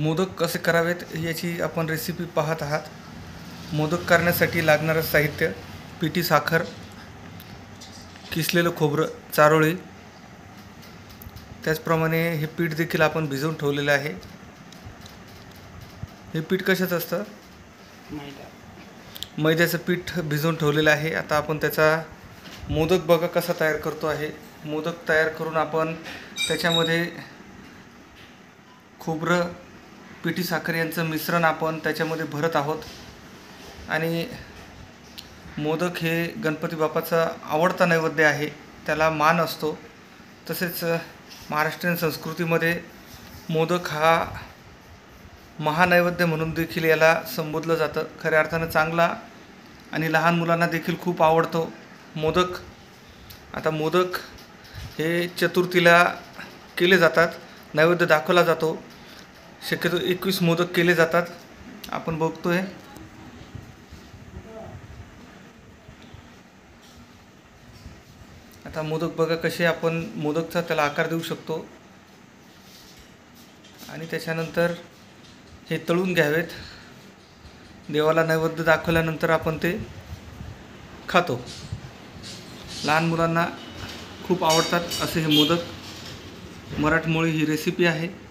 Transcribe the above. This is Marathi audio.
मोदक कसे करावेत याची आपण रेसिपी पाहत आहात. मोदक करण्यासाठी लागणारं साहित्य पिठी साखर किसलेलं खोबरं चारोळी. त्याचप्रमाणे हे पीठ देखील आपण भिजवून ठेवलेलं आहे. हे पीठ कशाचं असतं? मैदा. मैद्याचं पीठ भिजवून ठेवलेलं आहे. आता आपण त्याचा मोदक बघा कसा तयार करतो आहे. मोदक तयार करून आपण त्याच्यामध्ये खोबरं पिठी साखर यांचं मिश्रण आपण त्याच्यामध्ये भरत आहोत. आणि मोदक हे गणपती बाप्पाचा आवडता नैवेद्य आहे त्याला मान असतो. तसेच महाराष्ट्रीयन संस्कृतीमध्ये मोदक हा महानैवेद्य म्हणून देखील याला संबोधलं जातं. खऱ्या अर्थानं चांगला आणि लहान मुलांना देखील खूप आवडतो मोदक. आता मोदक हे चतुर्थीला केले जातात नैवेद्य दाखवला जातो. शक्यतो एकवीस मोदक केले जातात. आपण बघतोय. आता मोदक बघा कसे आपण मोदकचा त्याला आकार देऊ शकतो. आणि त्याच्यानंतर हे तळून घ्यावेत. देवाला नैवेद्य दाखवल्यानंतर आपण ते खातो. लहान मुलांना खूप आवडतात असे हे मोदक. मराठमोळी ही रेसिपी आहे.